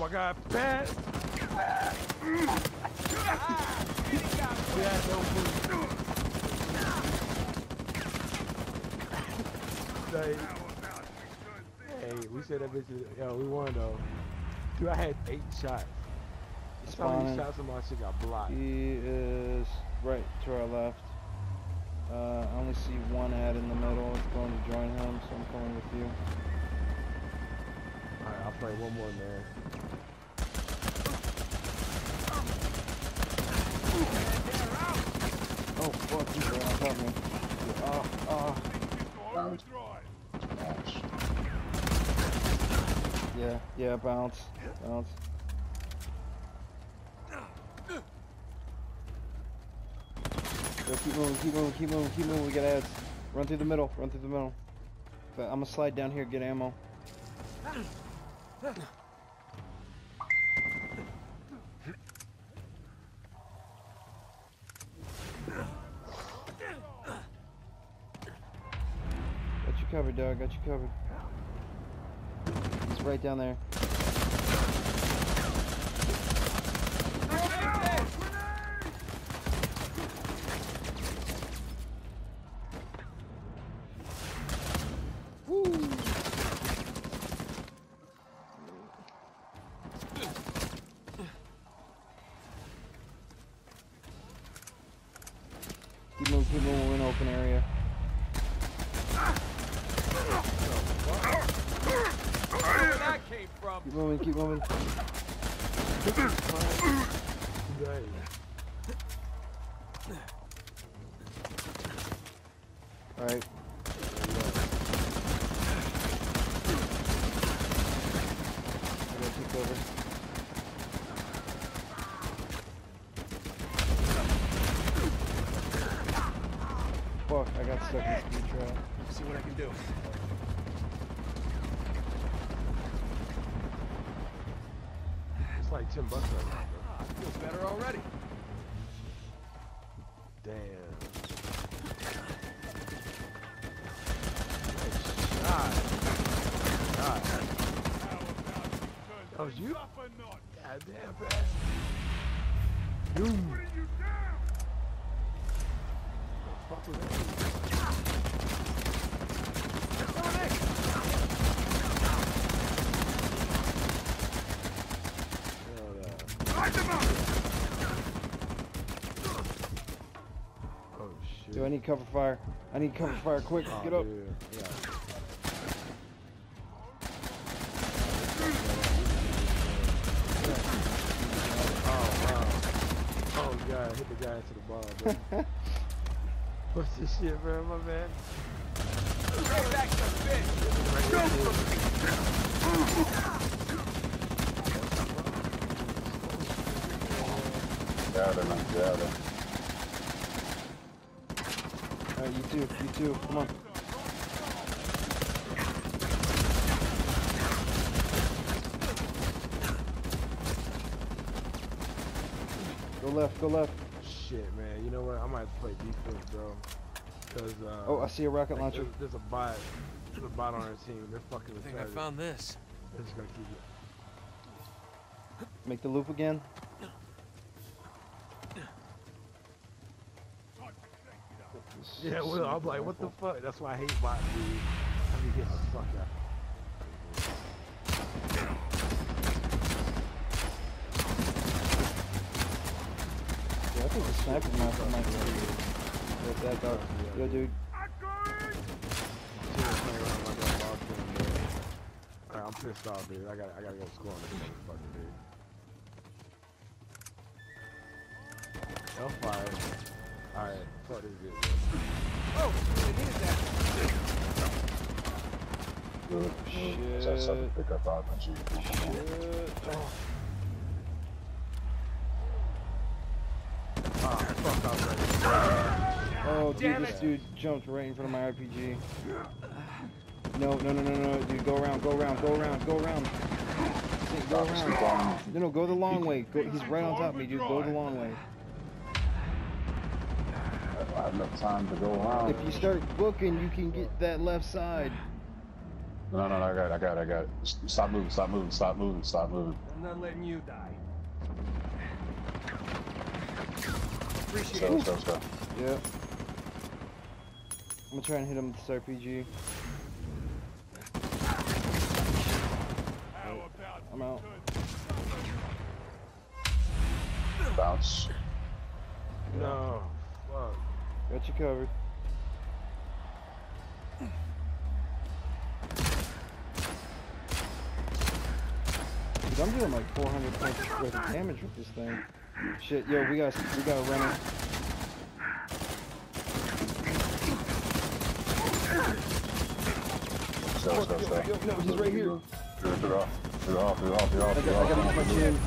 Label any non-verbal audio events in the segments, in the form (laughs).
my god, bad. yeah, no food. Like, hey, we said that bitch. is- Yo, we won though. Dude, I had eight shots. That's how many Spawning. shots of my shit got blocked. He is right to our left. Uh, I only see one ad in the middle. It's going to join him, so I'm coming with you. Alright, I'll play one more, man. Oh, fuck, he's right on top me. Oh, oh. Yeah, yeah, bounce. Bounce. Go, keep moving, keep moving, keep moving, keep moving. We got ads. Run through the middle, run through the middle. But I'm gonna slide down here, get ammo. Covered, dog. Got you covered. He's right down there. Keep moving, keep moving. Open area. Where that from? Keep moving, keep moving. Right. Alright. Over. Fuck, I got stuck in speed trap. See what I can do. 10 bucks right now, bro. I feel better already. Damn. Nice shot. God. That was you? God damn, bro. You. Fuck was that? Hell no. Oh shit. Do I need cover fire? I need cover fire quick. Oh, Get up. Yeah. Oh wow. Oh god, hit the guy into the ball, bro. (laughs) What's this shit, bro? My man. Pay back the fish. Gather, man, gather. Alright, you too. You too. Come on. Go left. Go left. Shit, man. You know what? I might have to play defense, bro. Cause uh, Oh, I see a rocket like, launcher. there's, there's a bot. There's a bot on our team. They're fucking I think I retarded. found this. They're just gonna keep it. Make the loop again. Yeah, well, I'm like, what the fuck? That's why I hate bots, dude. I be getting the fuck out. Yeah, I think the sniper rifle might be Let that. Yo, dude. Team is playing around like that ball team, man. Alright, I'm pissed off, dude. I gotta, I gotta go score on this motherfucker, dude. Hellfire. Alright, fuck this. Oh, really needed that. Good. Shit. That's something to pick up RPG. Shit. Oh. Ah, fuck off, right Oh, dude, Damn this it. dude jumped right in front of my RPG. No, no, no, no, no, dude, go around, go around, go around, go around. Go around. No, no, go the long way. Go, he's right on top of me, dude. Go the long way. I don't have enough time to go around. If you start booking, you can get that left side. No, no, no, I got it, I got it, I got it. Stop moving, stop moving, stop moving, stop moving. I'm not letting you die. Appreciate So, it. so, so. Yep. I'm gonna try and hit him with this RPG. I'm out. Bounce. No. Fuck. Got you covered. Dude, I'm doing like 400 points worth of damage with this thing. Shit, yo, we got we got a runner. So, so, so. Yo, no, he's right here. Do it, do it off. Do it off, do it off, do it off, I got, I got him off. my chin.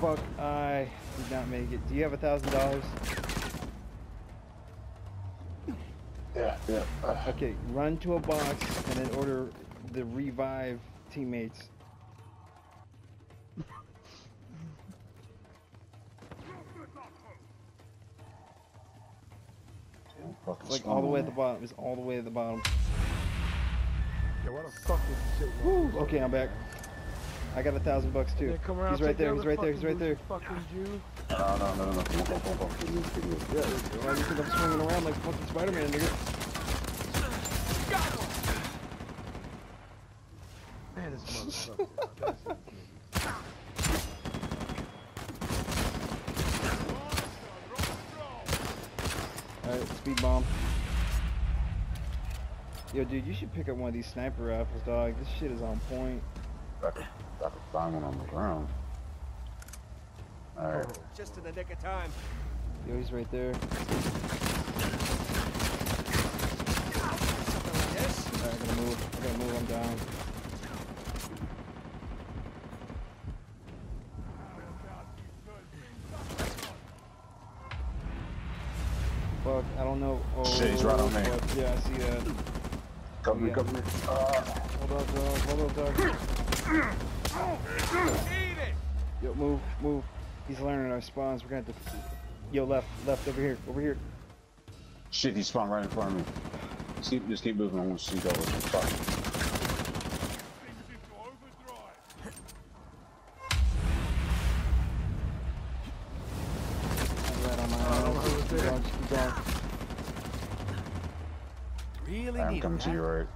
Fuck, I did not make it. Do you have a thousand dollars? Yeah, yeah. Uh, Okay, run to a box and then order the revive teammates. Like all the way at the bottom. It's all the way at the bottom. Yeah, what the fuck is this shit? Woo, okay, I'm back. I got a thousand bucks too. Yeah, come around, He's right there. He's right there. He's right there. bougie Fucking Jew. No, no, no, no, no. Come on, come on, come on. Keep moving, keep moving. Yeah, why do you think I'm swinging around like fucking Spider-Man, nigga? Man, this motherfucker. That's- (laughs) Alright, speed bomb. Yo, dude, you should pick up one of these sniper rifles, dog. This shit is on point. I could, I could find one on the ground. Alright. Just in the nick of time. Yo, he's right there. Something like this. Alright, I gotta move. I gotta move. I'm down. Fuck, I don't know. Oh, Shit, he's right on me. fuck, Yeah, I see that. Cover me, Yeah. cover me. Uh, Hold up, dog. Hold up, dog. Eat it. Yo, move, move. He's learning our spawns. We're gonna have to. Yo, left, left, over here, over here. shit, he spawned right in front of me. Just keep, just keep moving. I want to see that. Fuck. Right on my ass. I was Keep there. going, just keep going. Really I'm coming to you right.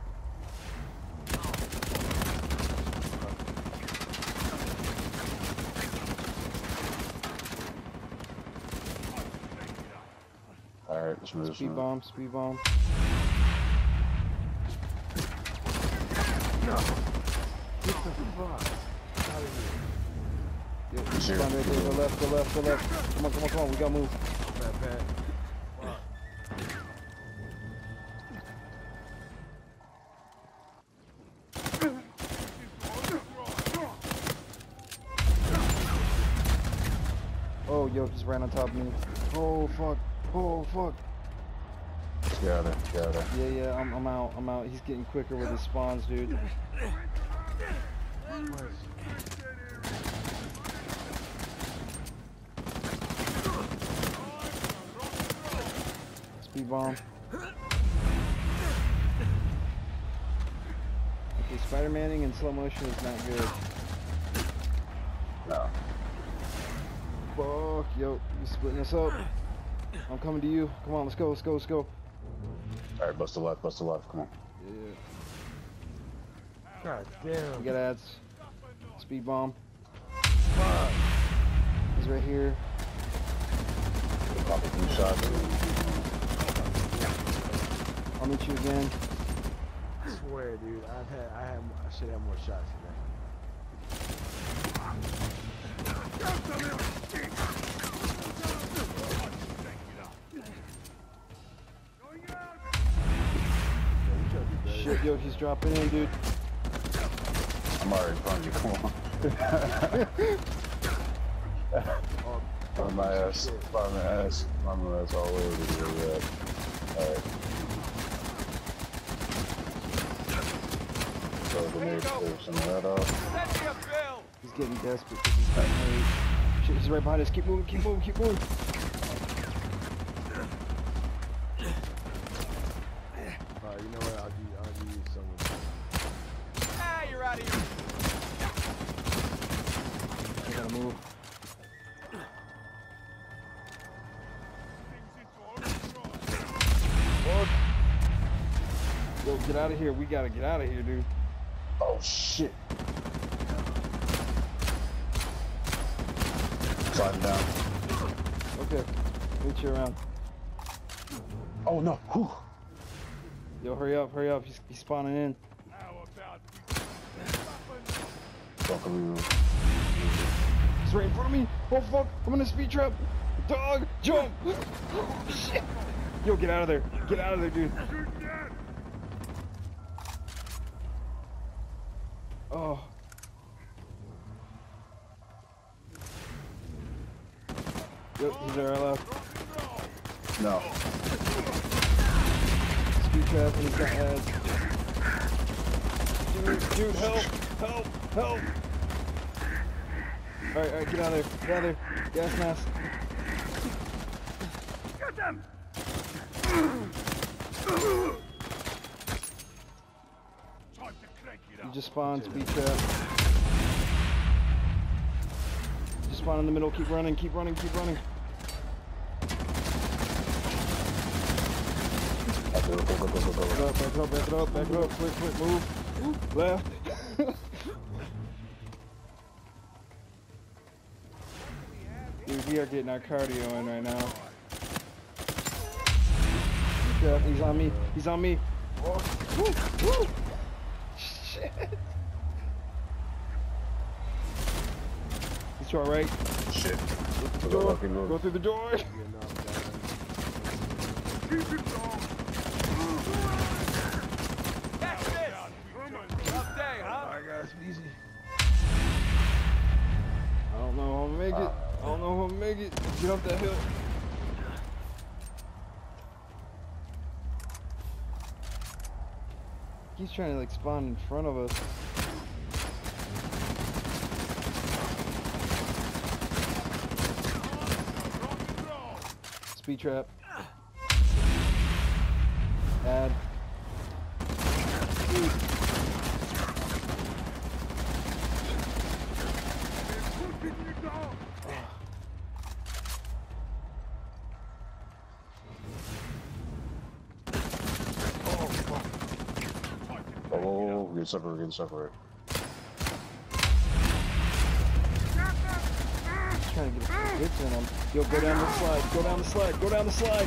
Alright, let's move Speed bomb, speed bomb. Get the fuck out of here. Yo, He's speed here. right there. Go left, go left, go left. Come on, come on, come on. We gotta move. Bad, bad. Oh, yo, just ran on top of me. Oh, fuck. Oh, fuck. Got it, got it. Yeah, yeah, I'm, I'm out. I'm out. He's getting quicker with his spawns, dude. Speed bomb. Okay, Spider-Maning in slow motion is not good. No. Fuck, yo, you splitting us up. I'm coming to you. Come on, let's go, let's go, let's go. Alright, bust the left, bust the left. Come on. Yeah, God we got ads. Speed bomb. Fuck. He's right here. Pop a few shots. I'll meet you again. I swear, dude. I've had, I have, I should have more shots today. Do yo, he's dropping in, dude. I'm already in front of you. Come on. Oh, (laughs) On my ass. On my ass. On my ass all over the red. Alright. So the There you next go. person that off. Send me a bill. He's getting desperate because he's getting hurt. Shit, he's right behind us. Keep moving, keep moving, keep moving. Here. We gotta get out of here, dude. Oh shit. Sliding down. Okay. Meet you around. Oh no. Whew. Yo, hurry up, hurry up. He's, he's spawning in. How about Welcome. He's right in front of me. Oh fuck, I'm in a speed trap. Dog, jump. Oh, (laughs) shit. Yo, get out of there. Get out of there, dude. Oh. Yep, he's there, I left. No. Speed trap and he's got ads. Dude, dude, help, help, help. Alright, alright, get out of there, get out of there. Gas mask. time just spawned, speed trap. Just spawn in the middle, keep running, keep running, keep running. Back go. up, back up, back it up, back it up, quick, quick, move. Left. Dude, we are getting our cardio in right now. He's on me. He's on me. Woo, woo. Shit. He's to our right. Shit. Go, Door. go, go, Go go. through the door. Getting off That's this! Tough day, huh? Alright guys, easy. I don't know how I'm gonna make it. I don't know how I'm gonna make it. Get up that hill. He's trying to like spawn in front of us. Speed trap. Oh, we're getting separated, we're. Trying to get a hits in him. Yo, go down the slide. Go down the slide. Go down the slide.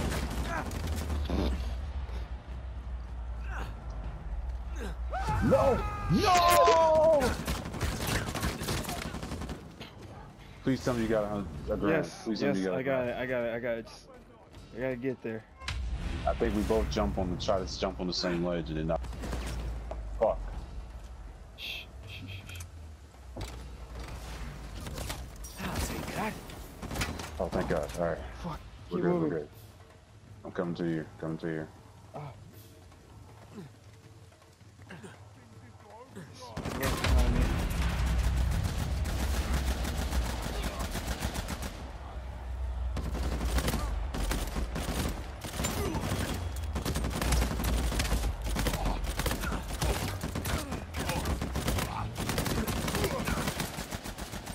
No! No! Please tell me you got a, a grand. Yes. Please Yes. got I got it. I got it. I got it. Just, I gotta get there. I think we both jump on the try to jump on the same ledge and then not. Fuck. Shh. Shh. Shh. shh. I'll take that. Oh, thank God. All right. Fuck. We're Keep good. moving. We're good. I'm coming to you. Coming to you. Right.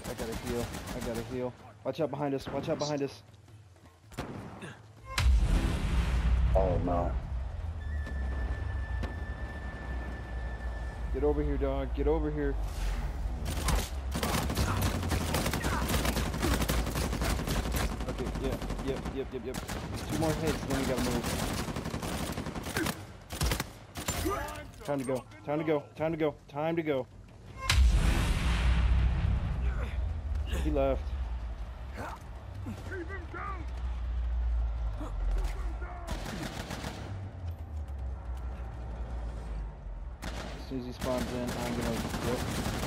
I gotta heal. I gotta heal. Watch out behind us. Watch out behind us. Over here, dog. Get over here. Okay, yep, yep, yep, yep, yep. Two more hits, then we gotta move. Time to go. Time to go. Time to go. Time to go. He left. Soon as he spawns in, I'm gonna. Yep.